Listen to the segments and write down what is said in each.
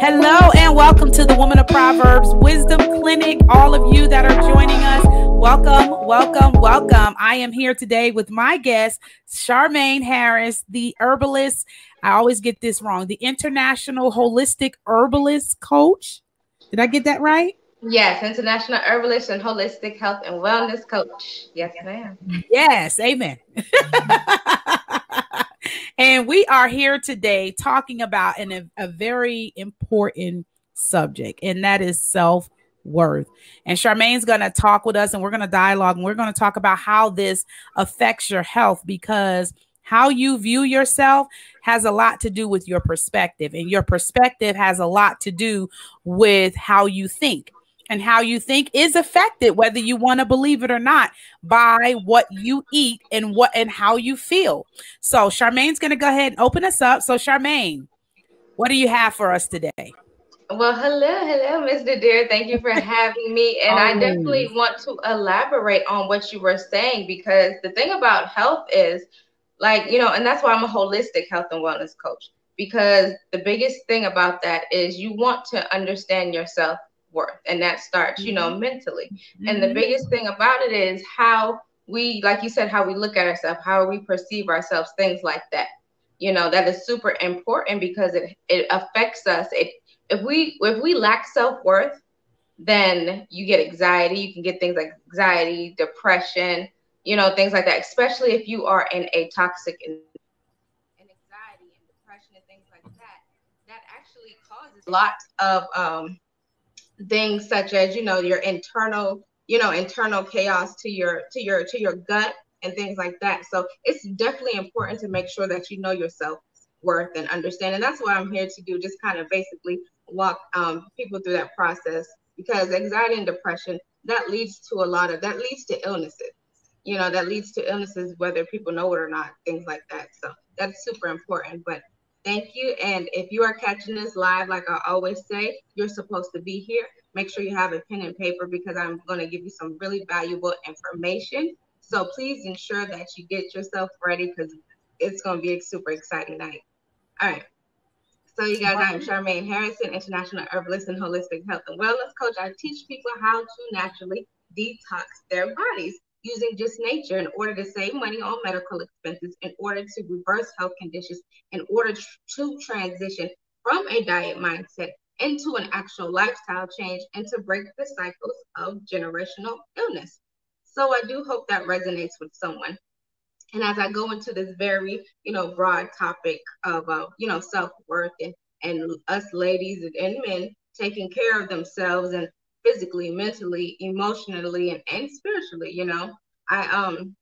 Hello and welcome to the Woman of Proverbs Wisdom Clinic. All of you that are joining us, welcome, welcome, welcome. I am here today with my guest, Charmaine Harris, the herbalist. I always get this wrong. The International Holistic Herbalist Coach. Did I get that right? Yes, International Herbalist and Holistic Health and Wellness Coach. Yes, ma'am. Yes, amen. And we are here today talking about an, a, very important subject, and that is self worth. And Charmaine's going to talk with us and we're going to dialogue and we're going to talk about how this affects your health because how you view yourself has a lot to do with your perspective, and your perspective has a lot to do with how you think and how you think is affected whether you want to believe it or not by what you eat and what and how you feel. So charmaine's going to go ahead and open us up. So charmaine what do you have for us today? Well hello hello mr dear thank you for having me. And i definitely want to elaborate on what you were saying because the thing about health is like you know and that's why i'm a holistic health and wellness coach because the biggest thing about that is you want to understand yourself worth and that starts you know mm-hmm. mentally mm-hmm. and the mm-hmm. biggest thing about it is how we like you said how we look at ourselves how we perceive ourselves things like that you know that is super important because it it affects us it if we if we lack self-worth then you get anxiety you can get things like anxiety depression you know things like that especially if you are in a toxic and anxiety and depression and things like that that actually causes lots of um things such as you know your internal you know internal chaos to your to your to your gut and things like that. So it's definitely important to make sure that you know yourself worth and understand. And that's what i'm here to do just kind of basically walk um, people through that process because anxiety and depression that leads to a lot of that leads to illnesses. You know that leads to illnesses whether people know it or not things like that. So that's super important. But Thank you. And if you are catching this live, like I always say, you're supposed to be here. Make sure you have a pen and paper because I'm going to give you some really valuable information. So please ensure that you get yourself ready because it's going to be a super exciting night. All right. So, you guys, I'm Charmaine Harrison, International Herbalist and Holistic Health and Wellness Coach. I teach people how to naturally detox their bodies using just nature in order to save money on medical expenses, in order to reverse health conditions, in order to transition from a diet mindset into an actual lifestyle change and to break the cycles of generational illness. So I do hope that resonates with someone. And as I go into this very, you know, broad topic of, uh, you know, self-worth and, and us ladies and men taking care of themselves and physically, mentally, emotionally, and, and spiritually. You know, I um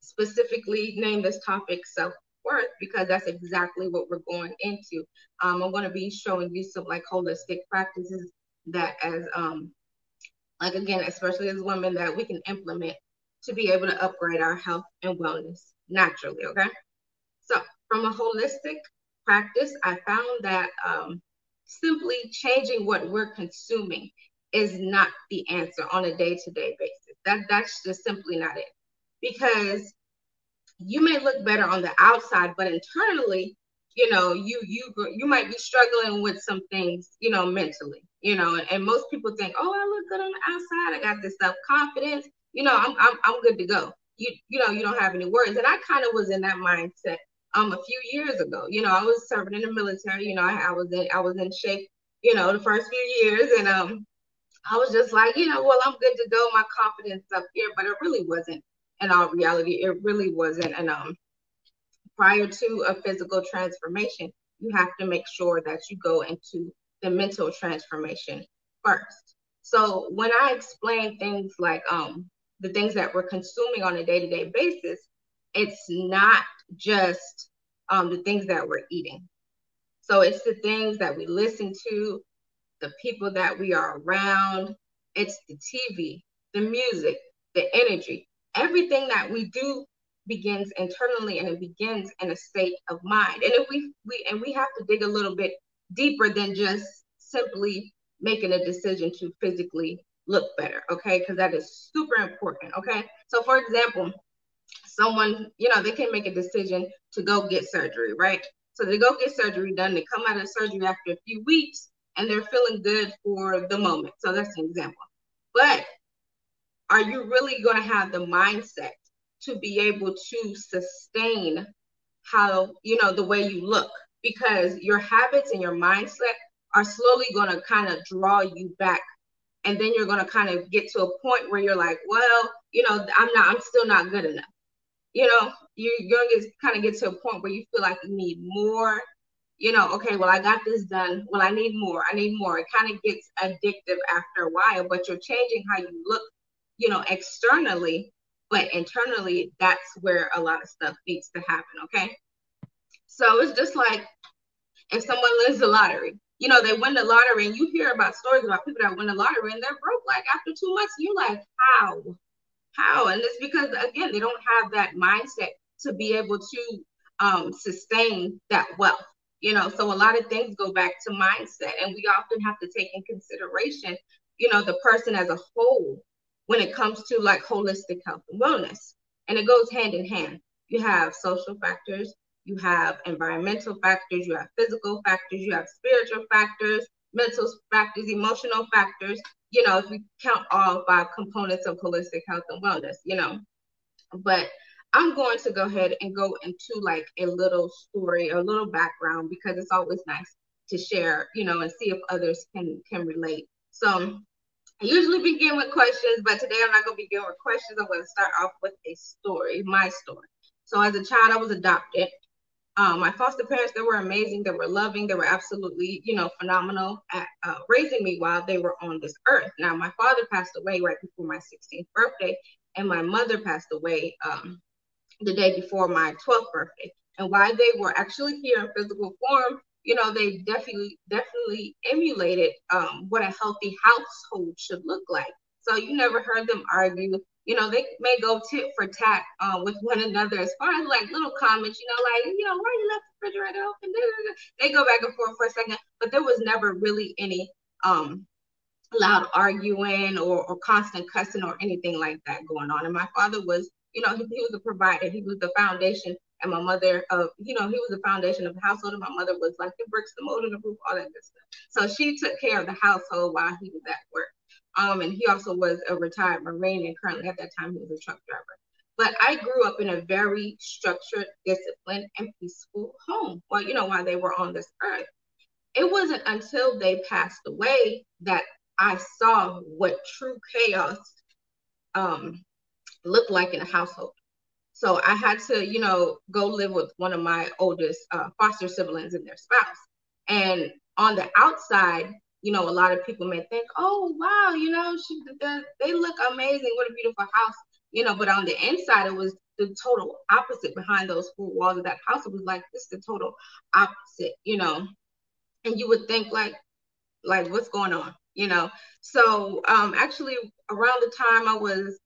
specifically named this topic self worth because that's exactly what we're going into. Um, I'm going to be showing you some like holistic practices that as um like again, especially as women, that we can implement to be able to upgrade our health and wellness naturally. Okay, so from a holistic practice, I found that um, simply changing what we're consuming is not the answer on a day-to-day basis. That that's just simply not it. Because you may look better on the outside, but internally, you know, you you you might be struggling with some things, you know, mentally, you know, and, and most people think, oh, I look good on the outside, I got this self-confidence, you know, I'm I'm I'm good to go. You you know, you don't have any worries. And I kind of was in that mindset um a few years ago. You know, I was serving in the military, you know, I, I was in I was in shape, you know, the first few years and um I was just like, you know, well, I'm good to go. My confidence up here, but it really wasn't. In all reality, it really wasn't. And um, prior to a physical transformation, you have to make sure that you go into the mental transformation first. So when I explain things like um the things that we're consuming on a day-to-day basis, it's not just um the things that we're eating. So it's the things that we listen to, the people that we are around, it's the TV, the music, the energy. Everything that we do begins internally and it begins in a state of mind. And if we we and we have to dig a little bit deeper than just simply making a decision to physically look better, okay? Because that is super important, okay? So for example, someone, you know, they can make a decision to go get surgery, right? So they go get surgery done, they come out of surgery after a few weeks, and they're feeling good for the moment. So that's an example. But are you really going to have the mindset to be able to sustain how, you know, the way you look? Because your habits and your mindset are slowly going to kind of draw you back. And then you're going to kind of get to a point where you're like, well, you know, I'm not, I'm still not good enough. You know, you're going to kind of get to a point where you feel like you need more you know, okay, well, I got this done. Well, I need more. I need more. It kind of gets addictive after a while, but you're changing how you look, you know, externally, but internally, that's where a lot of stuff needs to happen. Okay. So it's just like if someone wins the lottery, you know, they win the lottery and you hear about stories about people that win the lottery and they're broke like after two months. You're like, how? How? And it's because, again, they don't have that mindset to be able to um, sustain that wealth you know so a lot of things go back to mindset and we often have to take in consideration you know the person as a whole when it comes to like holistic health and wellness. And it goes hand in hand. You have social factors you have environmental factors you have physical factors you have spiritual factors mental factors emotional factors you know if we count all five components of holistic health and wellness you know. But I'm going to go ahead and go into like a little story, a little background, because it's always nice to share, you know, and see if others can can relate. So I usually begin with questions, but today I'm not going to begin with questions. I'm going to start off with a story, my story. So as a child, I was adopted. Um, my foster parents, they were amazing. They were loving. They were absolutely, you know, phenomenal at uh, raising me while they were on this earth. Now, my father passed away right before my 16th birthday, and my mother passed away um, the day before my 12th birthday. And while they were actually here in physical form, you know, they definitely, definitely emulated um, what a healthy household should look like. So you never heard them argue. You know, they may go tit for tat uh, with one another as far as like little comments, you know, like, you know, why you left the refrigerator open? They go back and forth for a second, but there was never really any um, loud arguing or, or constant cussing or anything like that going on. And my father was you know, he, he was a provider. He was the foundation. And my mother, uh, you know, he was the foundation of the household. And my mother was like the bricks, the mold, and the roof, all that good stuff. So she took care of the household while he was at work. Um, and he also was a retired Marine, and currently at that time he was a truck driver. But I grew up in a very structured, disciplined, and peaceful home. Well, you know, while they were on this earth, it wasn't until they passed away that I saw what true chaos um, look like in a household. So I had to, you know, go live with one of my oldest uh, foster siblings and their spouse. And on the outside, you know, a lot of people may think, oh, wow, you know, she, they look amazing. What a beautiful house, you know, but on the inside, it was the total opposite behind those four walls of that house. It was like, this is the total opposite, you know, and you would think like, like what's going on, you know? So um, actually around the time I was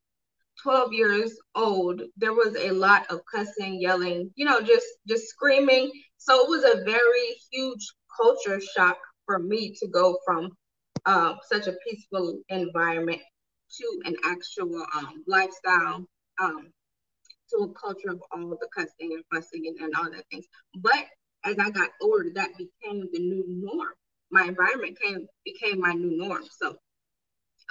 12 years old, there was a lot of cussing, yelling, you know, just just screaming. So it was a very huge culture shock for me to go from uh, such a peaceful environment to an actual um, lifestyle, um, to a culture of all the cussing and fussing and, and all that things. But as I got older, that became the new norm. My environment came became my new norm. So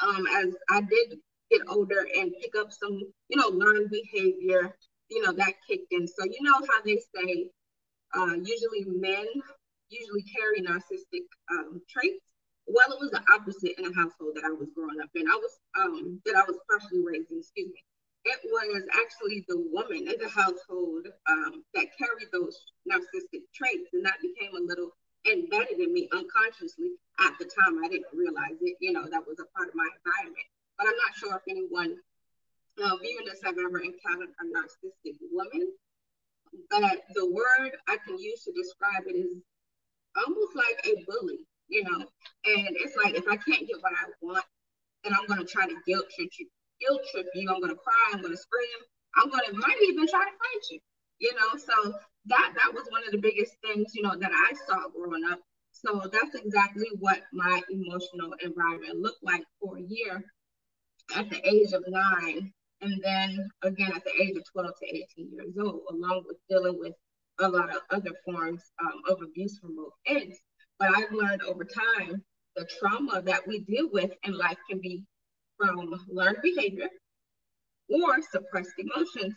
um, as I did get older and pick up some, you know, learned behavior, you know, that kicked in. So you know how they say uh, usually men usually carry narcissistic um, traits. Well, it was the opposite in the household that I was growing up in. I was um, that I was partially raised in. Excuse me. It was actually the woman in the household um, that carried those narcissistic traits, and that became a little embedded in me unconsciously. At the time, I didn't realize it. You know, that was a part of my environment but I'm not sure if anyone uh, viewing this have ever encountered a narcissistic woman. But the word I can use to describe it is almost like a bully, you know. And it's like if I can't get what I want, then I'm gonna try to guilt trip you, guilt trip you. I'm gonna cry. I'm gonna scream. I'm gonna might even try to fight you, you know. So that that was one of the biggest things, you know, that I saw growing up. So that's exactly what my emotional environment looked like for a year at the age of nine, and then again at the age of 12 to 18 years old, along with dealing with a lot of other forms um, of abuse from both ends. But I've learned over time the trauma that we deal with in life can be from learned behavior or suppressed emotions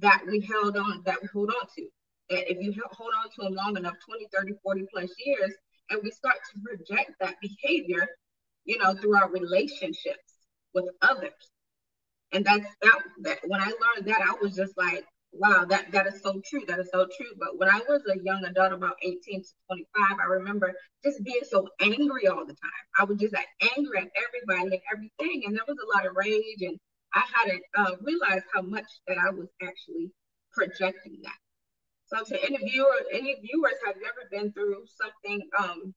that we held on, that we hold on to. That if you hold on to them long enough, 20, 30, 40 plus years, and we start to project that behavior, you know, through our relationships with others. And that's that, that when I learned that, I was just like, wow, that, that is so true. That is so true. But when I was a young adult, about 18 to 25, I remember just being so angry all the time. I was just like angry at everybody and everything. And there was a lot of rage. And I hadn't uh, realized how much that I was actually projecting that. So to any viewer, any viewers, have you ever been through something um,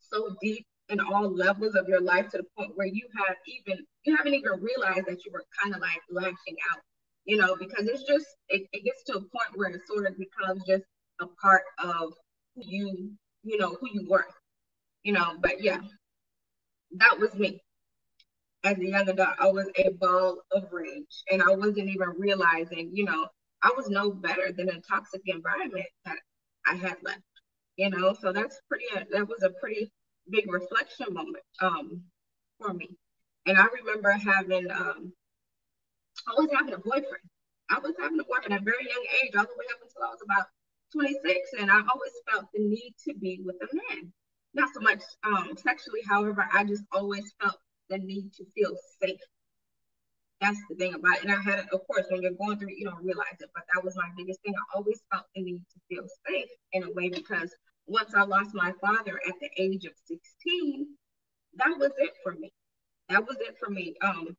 so deep in all levels of your life to the point where you have even you haven't even realized that you were kind of like lashing out you know, because it's just it, it gets to a point where it sort of becomes just a part of who you, you know, who you were, you know. But yeah, that was me. As a young adult, I was a ball of rage, and I wasn't even realizing, you know, I was no better than a toxic environment that I had left, you know. So that's pretty. That was a pretty big reflection moment um, for me. And I remember having um, I was having a boyfriend. I was having a boyfriend at a very young age, all the way up until I was about 26, and I always felt the need to be with a man. Not so much um, sexually, however, I just always felt the need to feel safe. That's the thing about it. And I had, of course, when you're going through it, you don't realize it, but that was my biggest thing. I always felt the need to feel safe in a way because once I lost my father at the age of 16, that was it for me. That was it for me. Um,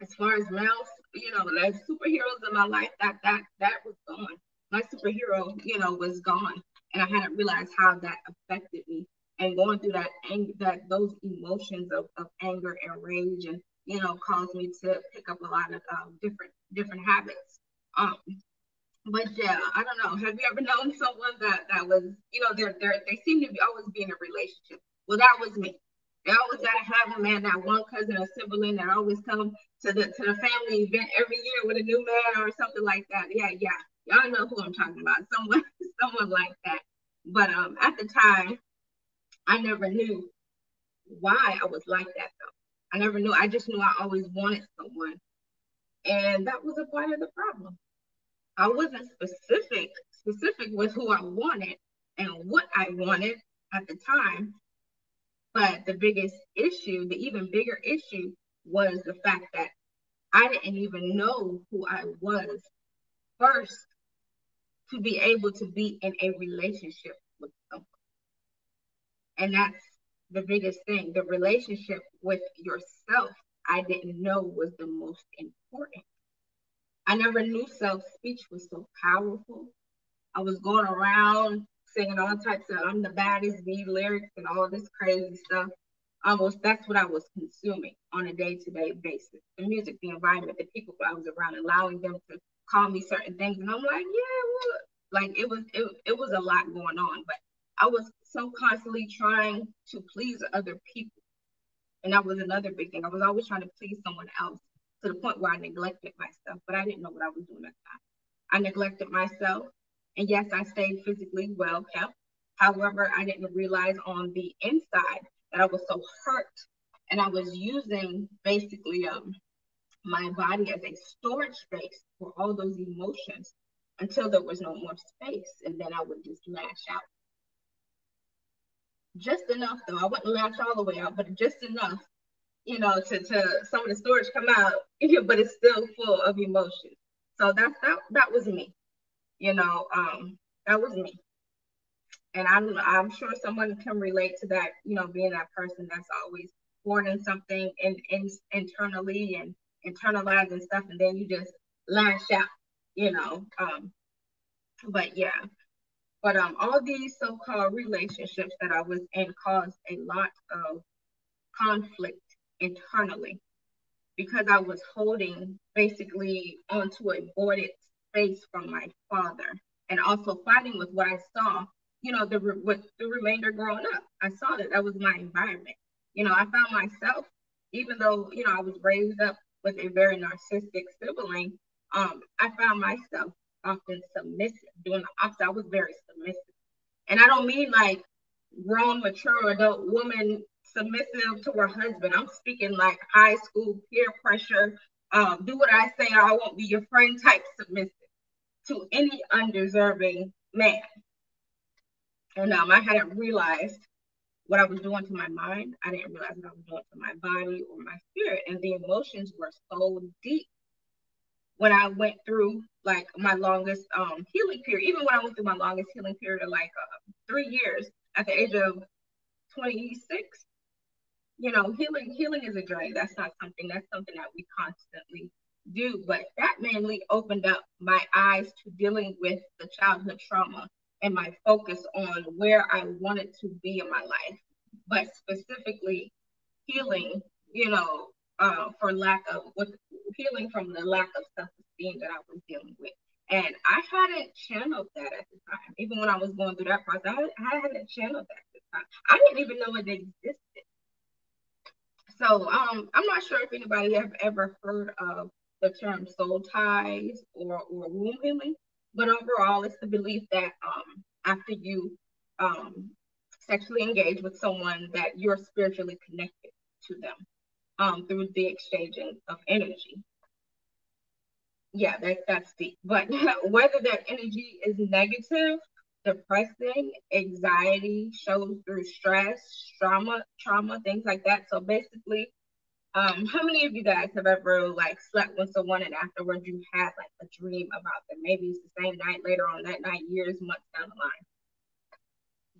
as far as males, you know, like superheroes in my life, that that that was gone. My superhero, you know, was gone, and I hadn't realized how that affected me. And going through that anger, that those emotions of, of anger and rage, and you know, caused me to pick up a lot of um, different different habits. Um, but yeah, I don't know. Have you ever known someone that that was, you know, they're they they seem to be always be in a relationship. Well, that was me. They always gotta have a man, that one cousin or sibling that always come to the to the family event every year with a new man or something like that. Yeah, yeah. Y'all know who I'm talking about. Someone someone like that. But um at the time, I never knew why I was like that though. I never knew. I just knew I always wanted someone. And that was a part of the problem. I wasn't specific, specific with who I wanted and what I wanted at the time. But the biggest issue, the even bigger issue, was the fact that I didn't even know who I was first to be able to be in a relationship with someone. And that's the biggest thing the relationship with yourself, I didn't know was the most important. I never knew self speech was so powerful. I was going around singing all types of I'm the baddest B lyrics and all this crazy stuff. Almost that's what I was consuming on a day-to-day basis. The music, the environment, the people I was around, allowing them to call me certain things. And I'm like, yeah, well, like it was it, it was a lot going on. But I was so constantly trying to please other people. And that was another big thing. I was always trying to please someone else to the point where I neglected myself, but I didn't know what I was doing at the time. I neglected myself. And yes, I stayed physically well kept. However, I didn't realize on the inside that I was so hurt. And I was using basically um, my body as a storage space for all those emotions until there was no more space. And then I would just lash out. Just enough, though. I wouldn't lash all the way out, but just enough, you know, to, to some of the storage come out, but it's still full of emotion. So that's that that was me you know, um, that was me. And I'm I'm sure someone can relate to that, you know, being that person that's always hoarding something in, in internally and internalizing stuff, and then you just lash out, you know. Um, but yeah, but um, all these so-called relationships that I was in caused a lot of conflict internally because I was holding basically onto a voided space from my father and also fighting with what I saw, you know, the with the remainder growing up. I saw that that was my environment. You know, I found myself, even though, you know, I was raised up with a very narcissistic sibling, um, I found myself often submissive, doing the opposite. I was very submissive. And I don't mean like grown, mature adult woman submissive to her husband. I'm speaking like high school peer pressure, um, do what I say, or I won't be your friend type submissive to any undeserving man. And um, I hadn't realized what I was doing to my mind. I didn't realize what I was doing to my body or my spirit. And the emotions were so deep when I went through like my longest um, healing period, even when I went through my longest healing period of like uh, three years at the age of 26, you know, healing healing is a journey. That's not something that's something that we constantly do. But that mainly opened up my eyes to dealing with the childhood trauma and my focus on where I wanted to be in my life, but specifically healing, you know, uh, for lack of with healing from the lack of self-esteem that I was dealing with. And I hadn't channeled that at the time. Even when I was going through that process, I, I hadn't channeled that at the time. I didn't even know it existed. So um, I'm not sure if anybody have ever heard of the term soul ties or, or womb healing, but overall, it's the belief that um, after you um, sexually engage with someone, that you're spiritually connected to them um, through the exchanging of energy. Yeah, that, that's deep. But whether that energy is negative, depressing, anxiety, shows through stress, trauma, trauma, things like that. So basically, um, how many of you guys have ever like slept with someone and afterwards you had like a dream about them? Maybe it's the same night later on that night, years, months down the line.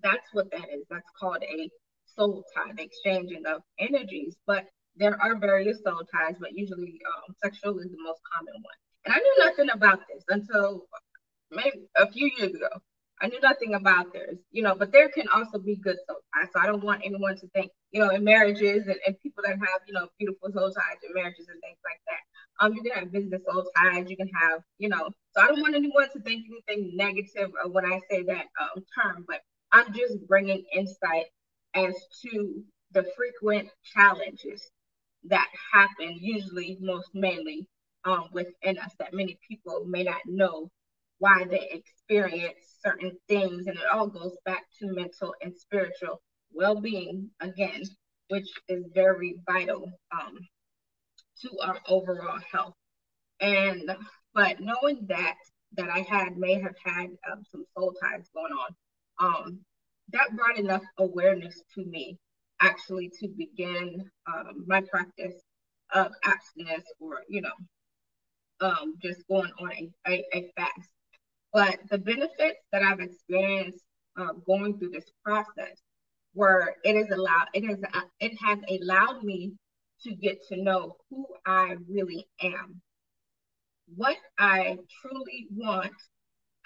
That's what that is. That's called a soul tie, exchanging of energies. But there are various soul ties, but usually um, sexual is the most common one. And I knew nothing about this until maybe a few years ago. I knew nothing about theirs, you know, but there can also be good soul ties. So I don't want anyone to think, you know, in marriages and, and people that have, you know, beautiful soul ties in marriages and things like that. Um, you can have business soul ties, you can have, you know, so I don't want anyone to think anything negative when I say that um, term, but I'm just bringing insight as to the frequent challenges that happen, usually most mainly um, within us, that many people may not know why they experience certain things. And it all goes back to mental and spiritual well being, again, which is very vital um, to our overall health. And but knowing that that I had may have had um, some soul ties going on, um, that brought enough awareness to me actually to begin um, my practice of abstinence or you know um, just going on a, a, a, fast. But the benefits that I've experienced uh, going through this process were it is allowed it has uh, it has allowed me to get to know who I really am, what I truly want,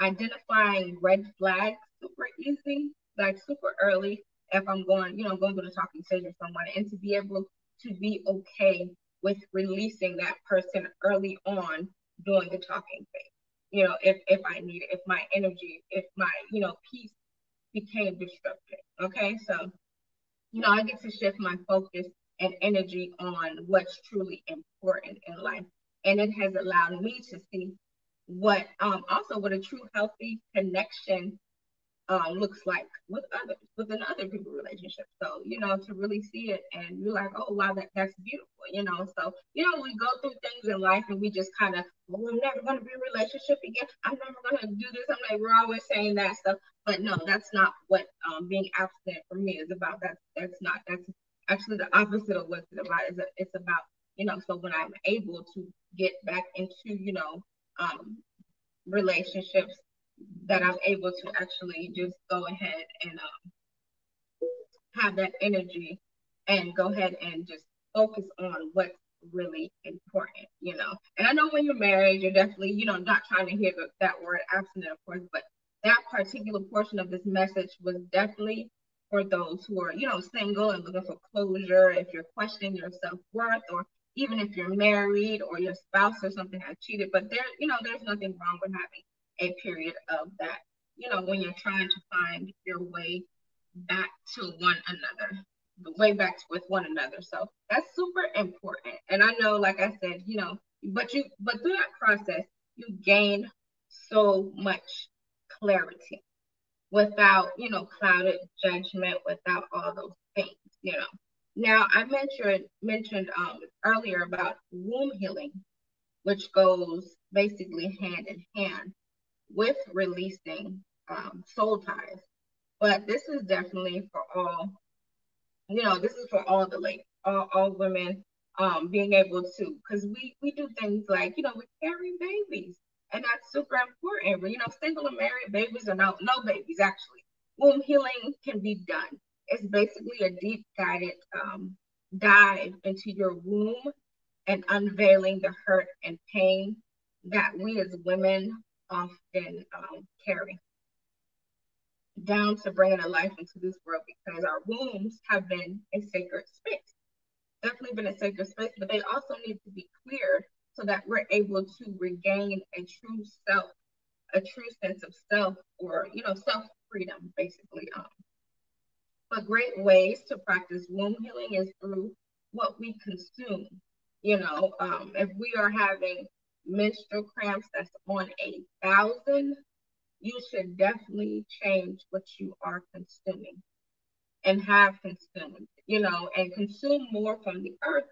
identifying red flags super easy, like super early if I'm going, you know, going to the talking stage with someone and to be able to be okay with releasing that person early on during the talking phase. You know, if if I need it, if my energy, if my, you know, peace became disrupted. Okay. So, you know, I get to shift my focus and energy on what's truly important in life. And it has allowed me to see what um also what a true healthy connection um, looks like with others, within other people relationships. So, you know, to really see it and you're like, oh, wow, that, that's beautiful, you know. So, you know, we go through things in life and we just kind of, oh, I'm never going to be in a relationship again. I'm never going to do this. I'm like, we're always saying that stuff. But no, that's not what um, being abstinent for me is about. That's, that's not, that's actually the opposite of what it's about. It's, a, it's about, you know, so when I'm able to get back into, you know, um, relationships that I'm able to actually just go ahead and um, have that energy and go ahead and just focus on what's really important, you know. And I know when you're married, you're definitely, you know, not trying to hear that word abstinent, of course, but that particular portion of this message was definitely for those who are, you know, single and looking for closure, if you're questioning your self worth, or even if you're married or your spouse or something has cheated. But there, you know, there's nothing wrong with having a period of that, you know, when you're trying to find your way back to one another, the way back with one another. So that's super important. And I know, like I said, you know, but you, but through that process, you gain so much clarity. without, you know, clouded judgment, without all those things, you know. Now I mentioned mentioned um, earlier about womb healing, which goes basically hand in hand with releasing um, soul ties. But this is definitely for all, you know, this is for all the ladies, all, all women um, being able to, because we, we do things like, you know, we carry babies, and that's super important. You know, single and married babies or no, no babies, actually. Womb healing can be done. It's basically a deep guided um, dive into your womb and unveiling the hurt and pain that we as women often um, carry down to bringing a life into this world because our wombs have been a sacred space. Definitely been a sacred space, but they also need to be cleared so that we're able to regain a true self, a true sense of self, or you know, self freedom, basically. Um, but great ways to practice womb healing is through what we consume. You know, um, if we are having menstrual cramps that's on a thousand, you should definitely change what you are consuming and have consumed, you know, and consume more from the earth.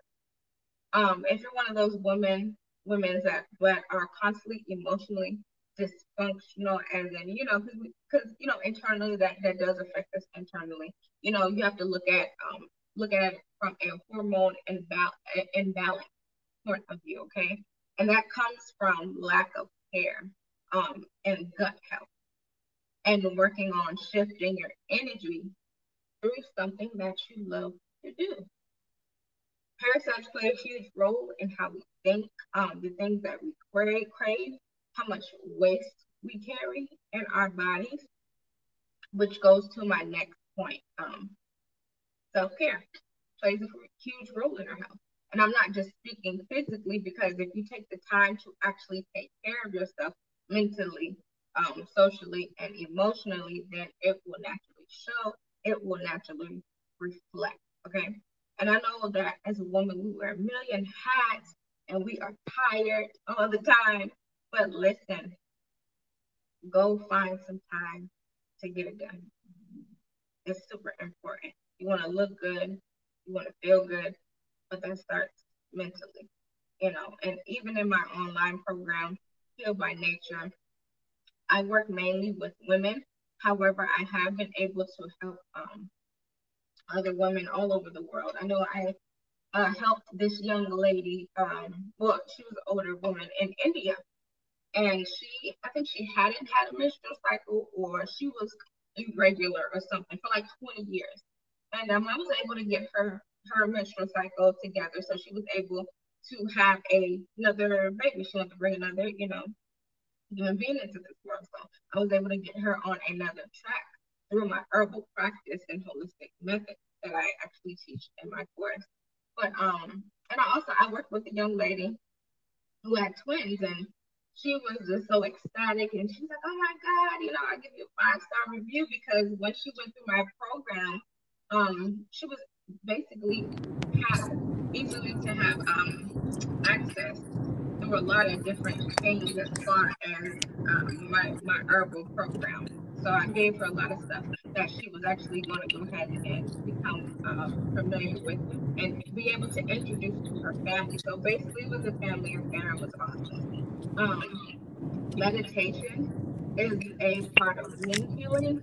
Um, if you're one of those women, women that that are constantly emotionally dysfunctional, and then you know, because you know, internally that that does affect us internally. You know, you have to look at um look at it from a hormone imbal- imbalance point of view, okay? And that comes from lack of care um, and gut health and working on shifting your energy through something that you love to do. Parasites play a huge role in how we think, um, the things that we crave, crave, how much waste we carry in our bodies, which goes to my next point. Um, Self care plays a huge role in our health. And I'm not just speaking physically because if you take the time to actually take care of yourself mentally, um, socially, and emotionally, then it will naturally show, it will naturally reflect. Okay. And I know that as a woman, we wear a million hats and we are tired all the time. But listen, go find some time to get it done. It's super important. You want to look good, you want to feel good, but that starts mentally, you know. And even in my online program, Heal by Nature, I work mainly with women. However, I have been able to help um, other women all over the world. I know I uh, helped this young lady, um, well, she was an older woman in India. And she, I think she hadn't had a menstrual cycle or she was irregular or something for like 20 years. And um, I was able to get her her menstrual cycle together, so she was able to have a, another baby. She wanted to bring another, you know, human being into this world. So I was able to get her on another track through my herbal practice and holistic method that I actually teach in my course. But um, and I also I worked with a young lady who had twins, and she was just so ecstatic, and she's like, "Oh my God, you know, I give you a five star review because when she went through my program, um, she was basically have easily to have um, access through a lot of different things as far as um, my, my herbal program. So I gave her a lot of stuff that she was actually going to go ahead and become uh, familiar with and be able to introduce to her family. So basically, with the family affair was awesome. Um, meditation is a part of womb healing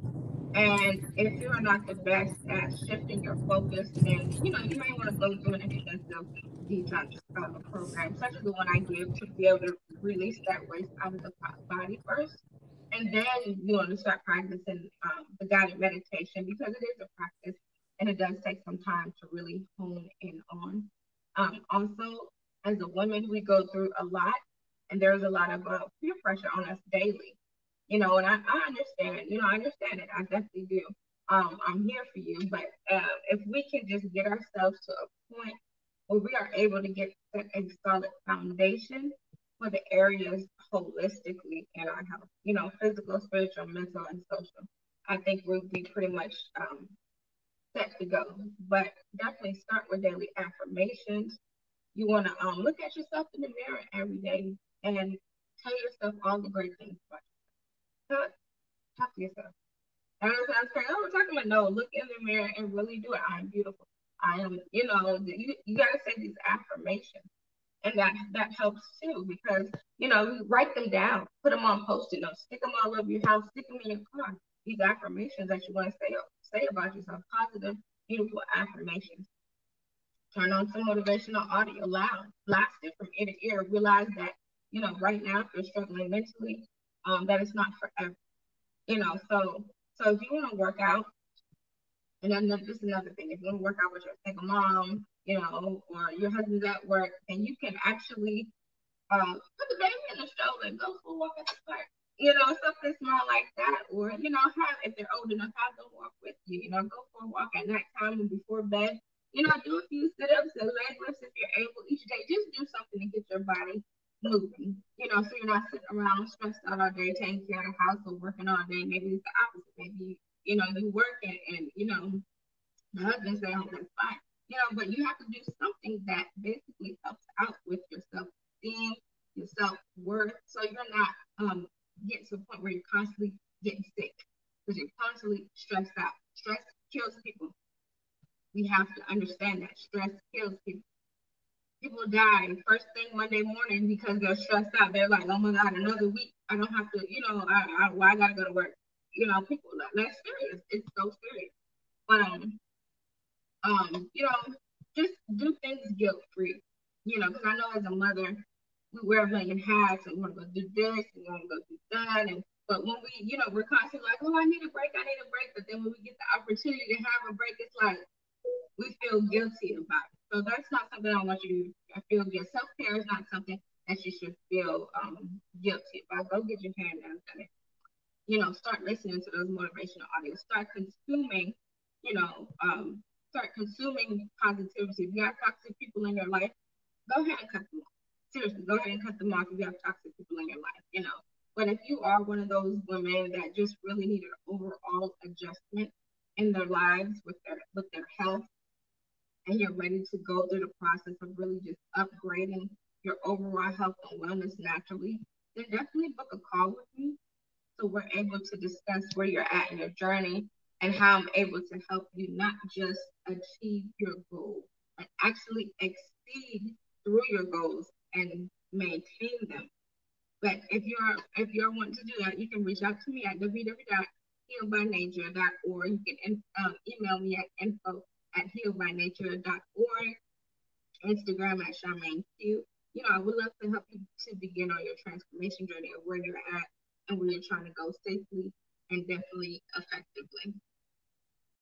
and if you are not the best at shifting your focus, then you know you may want to go through an extensive detox uh, program, such as the one I give, to be able to release that waste out of the body first, and then you want to start practicing um, the guided meditation because it is a practice and it does take some time to really hone in on. Um, also, as a woman, we go through a lot, and there's a lot of uh, peer pressure on us daily you know, and I, I understand, you know, I understand it. I definitely do. Um, I'm here for you. But uh, if we can just get ourselves to a point where we are able to get a solid foundation for the areas holistically in our health, you know, physical, spiritual, mental, and social, I think we'll be pretty much um, set to go. But definitely start with daily affirmations. You want to um, look at yourself in the mirror every day and tell yourself all the great things about Talk, to yourself. And it sounds crazy. We're talking about no. Look in the mirror and really do it. I'm beautiful. I am. You know, you you gotta say these affirmations, and that that helps too because you know write them down, put them on post-it notes, stick them all over your house, stick them in your car. These affirmations that you want to say say about yourself, positive, beautiful affirmations. Turn on some motivational audio loud, blast it from ear to ear. Realize that you know right now if you're struggling mentally, um, that it's not forever. You know, so so if you want to work out, and then this is another thing, if you want to work out with your single mom, you know, or your husband's at work, and you can actually um, put the baby in the stroller and go for a walk at the park. You know, something small like that, or you know, have if they're old enough, have them walk with you. You know, go for a walk at nighttime and before bed. You know, do a few sit-ups and leg lifts if you're able each day. Just do something to get your body moving. You know, so you're not sitting around stressed out all day, taking care of the house or working all day. Maybe it's the opposite. Maybe you know you work and, and you know the husband say, "Oh, that's fine." You know, but you have to do something that basically helps out with your self-esteem, your self-worth, so you're not um getting to the point where you're constantly getting sick because you're constantly stressed out. Stress kills people. We have to understand that stress kills people people die first thing Monday morning because they're stressed out. They're like, oh my God, another week. I don't have to, you know, I, I, well, I gotta go to work. You know, people, that's serious. It's so serious. But, um, um, you know, just do things guilt free. You know, because I know as a mother, we wear a million hats and we want to go do this and we want to go do that. And, but when we, you know, we're constantly like, oh, I need a break, I need a break. But then when we get the opportunity to have a break, it's like, we feel guilty about it. So that's not something I want you to feel guilty. Self care is not something that you should feel um, guilty about. Go get your hair done. it. You know, start listening to those motivational audios. Start consuming, you know, um, start consuming positivity. If you have toxic people in your life, go ahead and cut them off. Seriously, go ahead and cut them off if you have toxic people in your life, you know. But if you are one of those women that just really need an overall adjustment in their lives with their with their health and you're ready to go through the process of really just upgrading your overall health and wellness naturally, then definitely book a call with me so we're able to discuss where you're at in your journey and how I'm able to help you not just achieve your goal, but actually exceed through your goals and maintain them. But if you're if you're wanting to do that, you can reach out to me at www.healbynature.org. You can um, email me at info at healbynature.org, Instagram at Charmaine Q. You know, I would love to help you to begin on your transformation journey of where you're at and where you're trying to go safely and definitely effectively.